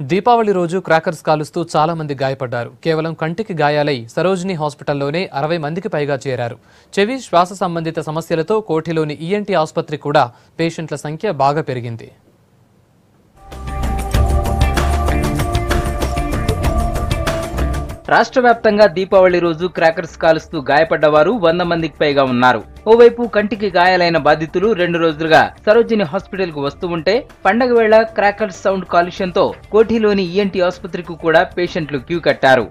దీపావళి రోజు క్రాకర్స్ కాలుస్తూ చాలా మంది గాయపడ్డారు. కేవలం కంటికి గాయాలై సరోజిని హాస్పిటల్లోనే అరవై మందికి పైగా చేరారు. చెవి శ్వాస సంబంధిత సమస్యలతో కోఠిలోని ఈఎన్టీ ఆసుపత్రి కూడా పేషెంట్ల సంఖ్య బాగా పెరిగింది. రాష్ట్ర వ్యాప్తంగా దీపావళి రోజు క్రాకర్స్ కాలుస్తూ గాయపడ్డవారు వంద మందికి పైగా ఉన్నారు. ఓవైపు కంటికి గాయాలైన బాధితులు రెండు రోజులుగా సరోజిని హాస్పిటల్కు వస్తూ ఉంటే పండగ వేళ క్రాకర్స్ సౌండ్ కాలుష్యంతో కోఠిలోని ఈఎన్టీ ఆసుపత్రికి కూడా పేషెంట్లు క్యూ కట్టారు.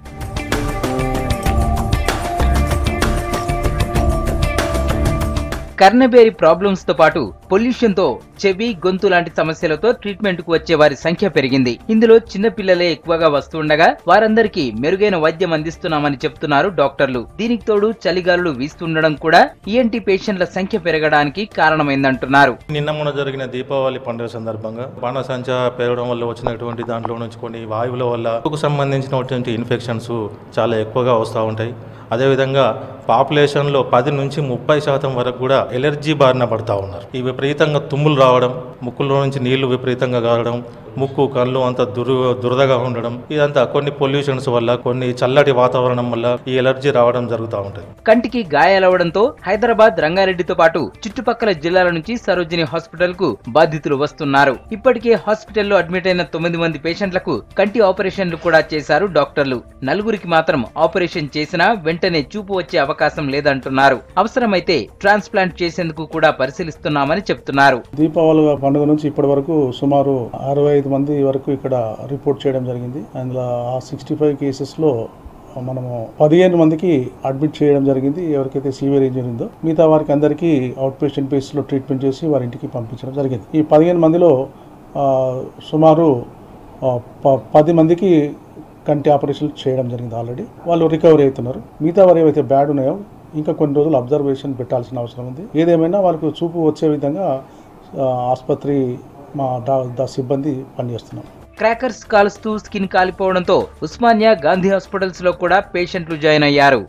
కర్ణబేరి ప్రాబ్లమ్స్తో పాటు పొల్యూషన్తో చెవి గొంతు లాంటి సమస్యలతో ట్రీట్మెంట్కు వచ్చే వారి సంఖ్య పెరిగింది. ఇందులో చిన్న పిల్లలే ఎక్కువగా వస్తుండగా వారందరికీ మెరుగైన వైద్యం అందిస్తున్నామని చెప్తున్నారు డాక్టర్లు. దీనికి తోడు చలిగాలులు వీస్తుండడం కూడా ఈఎన్టీ పేషెంట్ల సంఖ్య పెరగడానికి కారణమైందంటున్నారు. నిన్న మొన్న జరిగిన దీపావళి పండుగ సందర్భంగా బాణసంచ పెరగడం వల్ల వచ్చినటువంటి దాంట్లో నుంచి కొన్ని వాయువుల వల్ల సంబంధించినటువంటి ఇన్ఫెక్షన్స్ చాలా ఎక్కువగా వస్తూ ఉంటాయి. అదేవిధంగా పాపులేషన్లో పది నుంచి ముప్పై శాతం వరకు కూడా ఎలర్జీ బారిన పడతా ఉన్నారు. ఈ విపరీతంగా తుమ్ములు రావడం ముక్కులో నుంచి నీళ్ళు విపరీతంగా కారడం ముక్కు కళ్ళు అంత దురు దురదగా ఉండడం ఇదంతా కొన్ని పొల్యూషన్స్ వల్ల కొన్ని చల్లటి వాతావరణం వల్ల ఈ ఎలర్జీ రావడం జరుగుతూ ఉంటుంది. కంటికి గాయాలవడంతో హైదరాబాద్ రంగారెడ్డితో పాటు చుట్టుపక్కల జిల్లాల నుంచి సరోజిని హాస్పిటల్కు బాధితులు వస్తున్నారు. ఇప్పటికే హాస్పిటల్లో అడ్మిట్ అయిన తొమ్మిది మంది పేషెంట్లకు కంటి ఆపరేషన్లు కూడా చేశారు డాక్టర్లు. నలుగురికి మాత్రం ఆపరేషన్ చేసినా వెంటనే చూపు వచ్చే అవకాశం అవకాశం లేదంటున్నారు. అవసరమైతే ట్రాన్స్ప్లాంట్ చేసేందుకు కూడా పరిశీలిస్తున్నామని చెప్తున్నారు. దీపావళి పండుగ నుంచి ఇప్పటి వరకు సుమారు అరవై ఐదు మంది వరకు ఇక్కడ రిపోర్ట్ చేయడం జరిగింది. అందులో ఆ సిక్స్టీ ఫైవ్ కేసెస్లో మనము పదిహేను మందికి అడ్మిట్ చేయడం జరిగింది. ఎవరికైతే సీవియర్ ఇంజరీ ఉందో మిగతా వారికి అందరికీ అవుట్ పేషెంట్ బేస్లో ట్రీట్మెంట్ చేసి వారి ఇంటికి పంపించడం జరిగింది. ఈ పదిహేను మందిలో సుమారు ప- పది మందికి కంటి ఆపరేషన్లు చేయడం జరిగింది ఆల్రెడీ. వాళ్ళు రికవరీ అవుతున్నారు. మిగతా వారు ఏవైతే బ్యాడ్ ఉన్నాయో ఇంకా కొన్ని రోజులు అబ్జర్వేషన్ పెట్టాల్సిన అవసరం ఉంది. ఏదేమైనా వాళ్ళకు చూపు వచ్చే విధంగా ఆసుపత్రి మా డా దా సిబ్బంది పనిచేస్తున్నాం. క్రాకర్స్ కాలుస్తూ స్కిన్ కాలిపోవడంతో ఉస్మానియా గాంధీ హాస్పిటల్స్లో కూడా పేషెంట్లు జాయిన్ అయ్యారు.